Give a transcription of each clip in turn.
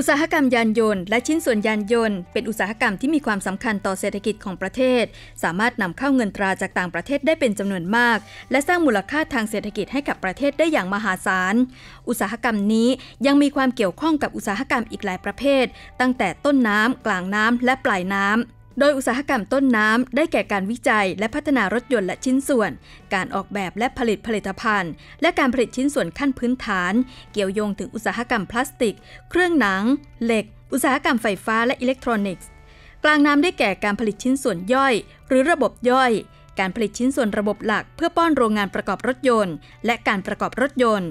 อุตสาหกรรมยานยนต์และชิ้นส่วนยานยนต์เป็นอุตสาหกรรมที่มีความสำคัญต่อเศรษฐกิจของประเทศ สามารถนำเข้าเงินตราจากต่างประเทศได้เป็นจำนวนมาก และสร้างมูลค่าทางเศรษฐกิจให้กับประเทศได้อย่างมหาศาล อุตสาหกรรมนี้ยังมีความเกี่ยวข้องกับอุตสาหกรรมอีกหลายประเภท ตั้งแต่ต้นน้ำกลางน้ำและปลายน้ำ โดยอุตสาหกรรมต้นน้ำได้แก่การวิจัย และพัฒนารถยนต์และชิ้นส่วน การออกแบบและผลิตผลิตภัณฑ์ และการผลิตชิ้นส่วนขั้นพื้นฐาน เกี่ยวโยงถึงอุตสาหกรรมพลาสติก เครื่องหนัง เหล็ก อุตสาหกรรมไฟฟ้าและอิเล็กทรอนิกส์ กลางน้ำได้แก่การผลิตชิ้นส่วนย่อย หรือระบบย่อย การผลิตชิ้นส่วนระบบหลัก เพื่อป้อนโรงงานประกอบรถยนต์ และการประกอบรถยนต์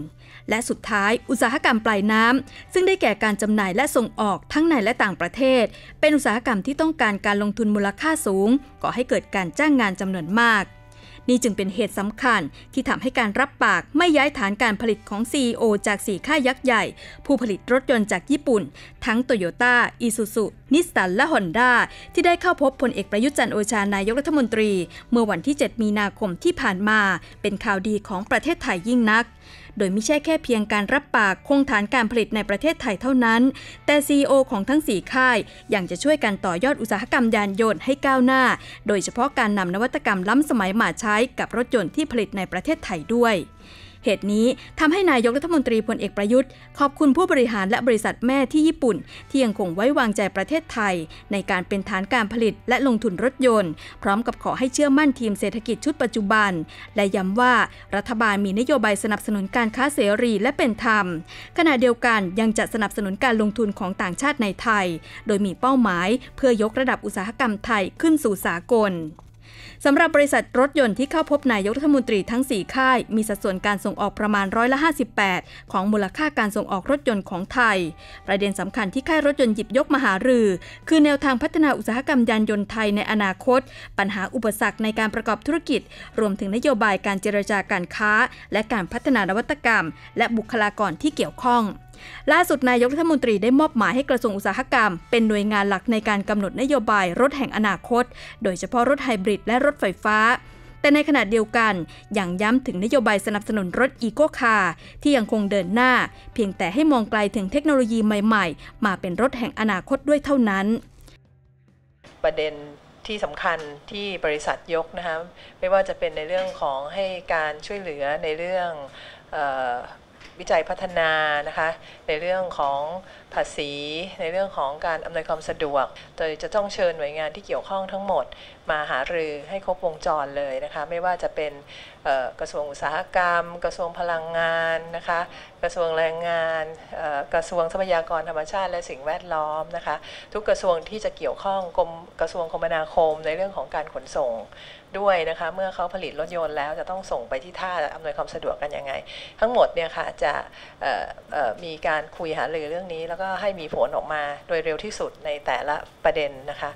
และสุดท้ายอุตสาหกรรมปลายน้ำซึ่งได้แก่การจำหน่ายและส่งออกทั้งในและต่างประเทศ เป็นอุตสาหกรรมที่ต้องการการลงทุนมูลค่าสูงก่อให้เกิดการจ้างงานจำนวนมาก นี่จึงเป็นเหตุสำคัญที่ทำให้การรับปากไม่ย้ายฐานการผลิตของ CEO จากสี่ค่ายยักษ์ใหญ่ ผู้ผลิตรถยนต์จากญี่ปุ่น ทั้งโตโยต้าอีซูซุนิสสันและฮอนด้าที่ได้เข้าพบพลเอกประยุทธ์จันทร์โอชานายกรัฐมนตรี เมื่อวันที่ 7 มีนาคมที่ผ่านมา เป็นข่าวดีของประเทศไทยยิ่งนักโดยไม่ใช่แค่เพียงการรับปากคงฐานการผลิตในประเทศไทยเท่านั้น แต่ CEO ของทั้ง 4 ค่ายยังจะช่วยกันต่อยอดอุตสาหกรรมยานยนต์ให้ก้าวหน้า โดยเฉพาะการนำนวัตกรรมล้ำสมัยมาใช้กับรถยนต์ที่ผลิตในประเทศไทยด้วย เหตุนี้ทำให้นายกรัฐมนตรีพลเอกประยุทธ์ ขอบคุณผู้บริหารและบริษัทแม่ที่ญี่ปุ่น ที่ยังคงไว้วางใจประเทศไทย ในการเป็นฐานการผลิตและลงทุนรถยนต์ พร้อมกับขอให้เชื่อมั่นทีมเศรษฐกิจชุดปัจจุบัน และย้ำว่ารัฐบาลมีนโยบายสนับสนุนการค้าเสรีและเป็นธรรม ขณะเดียวกันยังจะสนับสนุนการลงทุนของต่างชาติในไทย โดยมีเป้าหมาย เพื่อยกระดับอุตสาหกรรมไทยขึ้นสู่สากล สำหรับบริษัทรถยนต์ที่เข้าพบนายกรัฐมนตรีทั้ง 4 ค่าย มีสัดส่วนการส่งออกประมาณร้อยละ 58 ของมูลค่าการส่งออกรถยนต์ของไทย ประเด็นสำคัญที่ค่ายรถยนต์หยิบยกมาหารือ คือแนวทางพัฒนาอุตสาหกรรมยานยนต์ไทยในอนาคต ปัญหาอุปสรรคในการประกอบธุรกิจ รวมถึงนโยบายการเจรจาการค้า และการพัฒนานวัตกรรม และบุคลากรที่เกี่ยวข้อง ล่าสุดนายกรัฐมนตรีได้มอบหมายให้กระทรวงอุตสาหกรรม เป็นหน่วยงานหลักในการกำหนดนโยบายรถแห่งอนาคต โดยเฉพาะรถไฮบริดและรถไฟฟ้า แต่ในขณะเดียวกันยังย้ำถึงนโยบายสนับสนุนรถอีโคคาร์ที่ยังคงเดินหน้า เพียงแต่ให้มองไกลถึงเทคโนโลยีใหม่ ๆ มาเป็นรถแห่งอนาคตด้วยเท่านั้น ประเด็นที่สำคัญที่บริษัทยกนะคะไม่ว่าจะเป็นในเรื่องของให้การช่วยเหลือในเรื่อง วิจัยพัฒนานะคะในเรื่องของภาษี ในเรื่องของการอำนวยความสะดวก โดยจะต้องเชิญหน่วยงานที่เกี่ยวข้องทั้งหมด มาหารือให้ครบวงจรเลยนะคะไม่ว่าจะเป็นกระทรวงอุตสาหกรรม กระทรวงพลังงานนะคะกระทรวงแรงงานกระทรวงทรัพยากรธรรมชาติและสิ่งแวดล้อมนะคะทุกกระทรวงที่จะเกี่ยวข้องกรมกระทรวงคมนาคม ในเรื่องของการขนส่งด้วยนะคะเมื่อเขาผลิตรถยนต์แล้วจะต้องส่งไปที่ท่าอำนวยความสะดวกกันยังไง ทั้งหมดเนี่ยค่ะจะมีการคุยหารือเรื่องนี้ แล้วก็ให้มีผลออกมาโดยเร็วที่สุดในแต่ละประเด็นนะคะ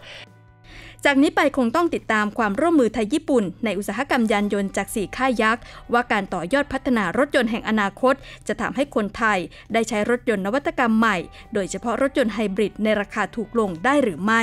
จากนี้ไปคงต้องติดตามความร่วมมือไทยญี่ปุ่น ในอุตสาหกรรมยานยนต์จากสี่ค่ายยักษ์ ว่าการต่อยอดพัฒนารถยนต์แห่งอนาคต จะทำให้คนไทย ได้ใช้รถยนต์นวัตกรรมใหม่ โดยเฉพาะรถยนต์ไฮบริดในราคาถูกลงได้หรือไม่